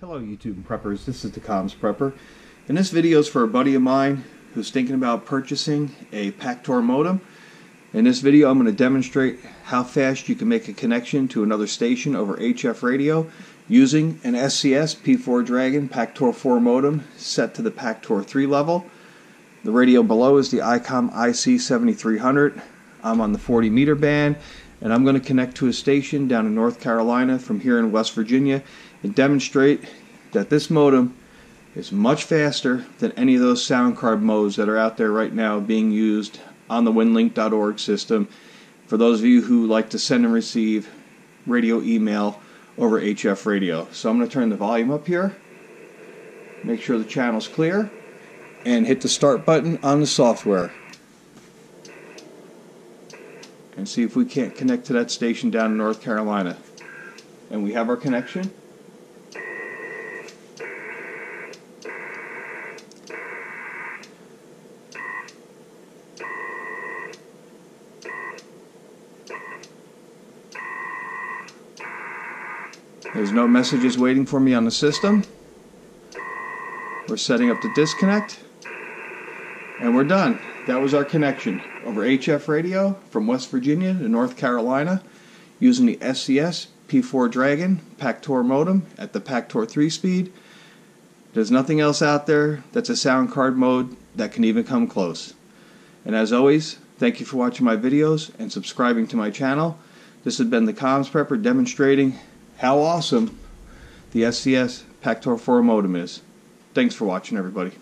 Hello YouTube preppers, this is the Comms Prepper. And this video is for a buddy of mine who's thinking about purchasing a Pactor modem. In this video I'm going to demonstrate how fast you can make a connection to another station over HF radio using an SCS P4 Dragon Pactor 4 modem set to the Pactor 3 level. The radio below is the ICOM IC7300. I'm on the 40 meter band and I'm going to connect to a station down in North Carolina from here in West Virginia and demonstrate that this modem is much faster than any of those sound card modes that are out there right now being used on the winlink.org system for those of you who like to send and receive radio email over HF radio. So I'm going to turn the volume up here, make sure the channel's clear, and hit the start button on the software. And see if we can't connect to that station down in North Carolina. And we have our connection. There's no messages waiting for me on the system. We're setting up the disconnect. And we're done. That was our connection over HF radio from West Virginia to North Carolina using the SCS P4 Dragon Pactor modem at the Pactor 3 speed. There's nothing else out there that's a sound card mode that can even come close. And as always, thank you for watching my videos and subscribing to my channel. This has been the Comms Prepper demonstrating how awesome the SCS Pactor 4 modem is. Thanks for watching, everybody.